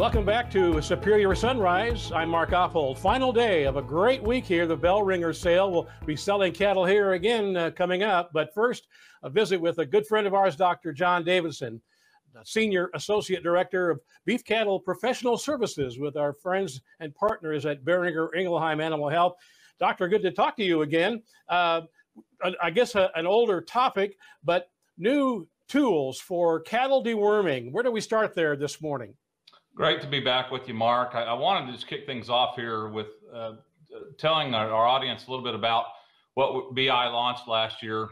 welcome back to Superior Sunrise. I'm Mark Oppold. Final day of a great week here. The Bell Ringer sale. We'll be selling cattle here again uh, coming up. But first, a visit with a good friend of ours, Dr. John Davidson, Senior Associate Director of Beef Cattle Professional Services with our friends and partners at Boehringer Ingelheim Animal Health. Doctor, good to talk to you again. Uh, I guess a, an older topic, but new tools for cattle deworming. Where do we start there this morning? Great to be back with you, Mark. I, I wanted to just kick things off here with uh, telling our, our, audience a little bit about what BI launched last year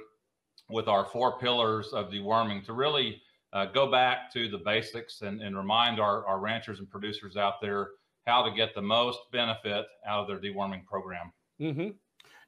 with our four pillars of deworming to really uh, go back to the basics and, and remind our, our ranchers and producers out there how to get the most benefit out of their deworming program. Mm-hmm.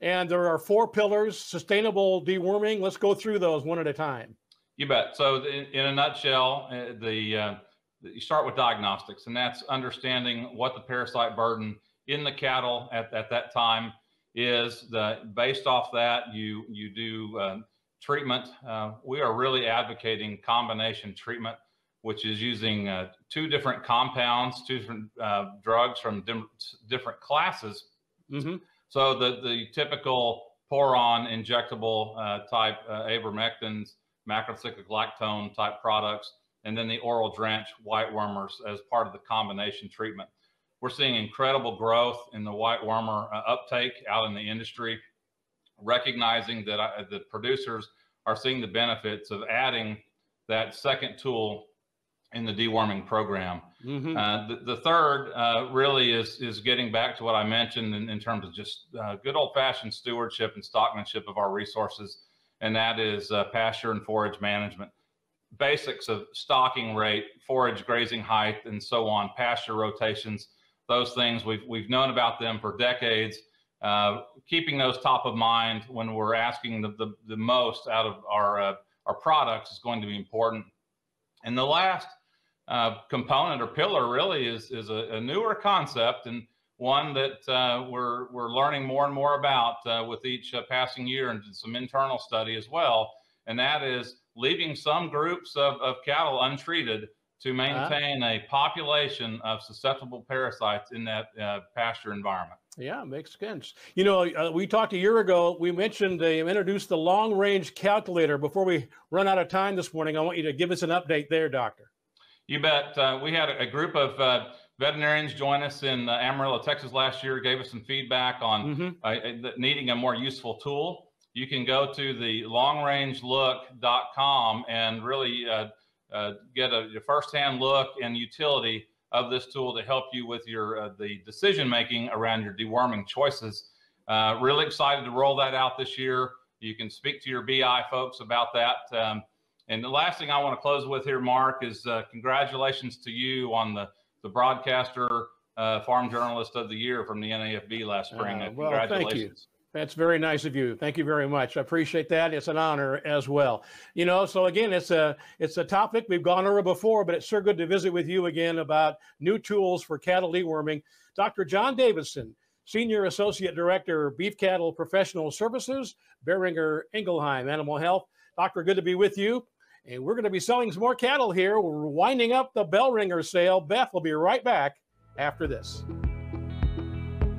And there are four pillars sustainable deworming. Let's go through those one at a time. You bet. So, in, in a nutshell, uh, the uh, you start with diagnostics, and that's understanding what the parasite burden in the cattle at, at that time is. The, based off that, you you do uh, treatment. Uh, we are really advocating combination treatment, which is using uh, two different compounds, two different uh, drugs from dim- different classes. Mm-hmm. So the the typical pour-on injectable uh, type uh, avermectins, macrocyclic lactone type products and then the oral drench white wormers as part of the combination treatment. We're seeing incredible growth in the white wormer uh, uptake out in the industry, recognizing that I, uh, the producers are seeing the benefits of adding that second tool in the deworming program. Mm-hmm. Uh, the, the, third uh, really is is getting back to what I mentioned in, in terms of just uh, good old fashioned stewardship and stockmanship of our resources, and that is uh, pasture and forage management basics of stocking rate, forage grazing height, and so on, pasture rotations, those things we've we've known about them for decades. Uh, keeping those top of mind when we're asking the, the, the most out of our uh, our products is going to be important. And the last uh, component or pillar really is is a, a newer concept and one that uh, we're we're learning more and more about uh, with each uh, passing year and some internal study as well. And that is leaving some groups of, of cattle untreated to uh-huh. maintain uh-huh. a population of susceptible parasites in that uh, pasture environment. Yeah, makes sense. You know, uh, we talked a year ago. We mentioned, uh, introduced the long range calculator. Before we run out of time this morning, I want you to give us an update there, Doctor. You bet. Uh, we had a, a group of uh, veterinarians join us in uh, Amarillo, Texas last year, gave us some feedback on mm-hmm. Uh, needing a more useful tool you can go to the longrangelook.com and really uh, uh, get a, a firsthand look and utility of this tool to help you with your uh, the decision making around your deworming choices. Uh, really excited to roll that out this year. You can speak to your BI folks about that. Um, and the last thing I want to close with here, Mark, is uh, congratulations to you on the the broadcaster uh, farm journalist of the year from the NAFB last spring. well, congratulations. That's very nice of you. Thank you very much. I appreciate that. It's an honor as well. You know, so again, it's a it's a topic we've gone over before, but it's sure good to visit with you again about new tools for cattle deworming. Dr. John Davidson, Senior Associate Director, Beef Cattle Professional Services, Boehringer Ingelheim Animal Health. Doctor, good to be with you. And we're going to be selling some more cattle here. We're winding up the bell ringer sale. Beth will be right back after this.